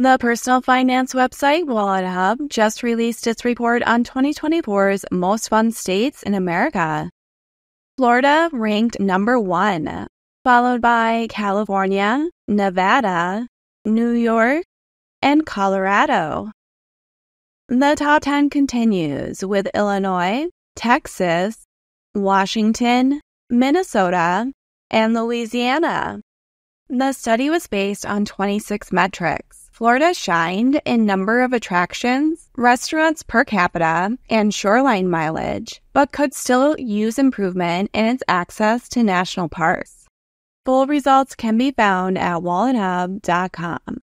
The personal finance website WalletHub just released its report on 2024's most fun states in America. Florida ranked number one, followed by California, Nevada, New York, and Colorado. The top 10 continues with Illinois, Texas, Washington, Minnesota, and Louisiana. The study was based on 26 metrics. Florida shined in number of attractions, restaurants per capita, and shoreline mileage, but could still use improvement in its access to national parks. Full results can be found at wallethub.com.